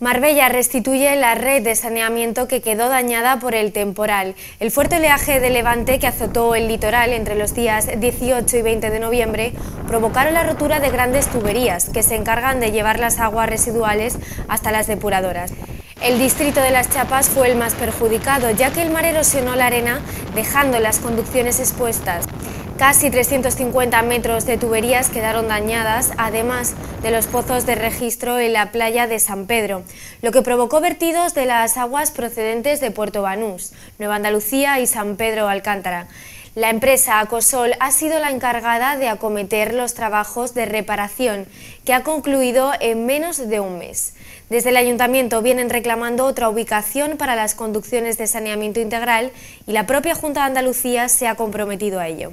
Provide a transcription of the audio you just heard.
Marbella restituye la red de saneamiento que quedó dañada por el temporal. El fuerte oleaje de levante que azotó el litoral entre los días 18 y 20 de noviembre provocaron la rotura de grandes tuberías que se encargan de llevar las aguas residuales hasta las depuradoras. El distrito de Las Chapas fue el más perjudicado, ya que el mar erosionó la arena dejando las conducciones expuestas. Casi 350 metros de tuberías quedaron dañadas, además de los pozos de registro en la playa de San Pedro, lo que provocó vertidos de las aguas procedentes de Puerto Banús, Nueva Andalucía y San Pedro Alcántara. La empresa Acosol ha sido la encargada de acometer los trabajos de reparación, que ha concluido en menos de un mes. Desde el ayuntamiento vienen reclamando otra ubicación para las conducciones de saneamiento integral y la propia Junta de Andalucía se ha comprometido a ello.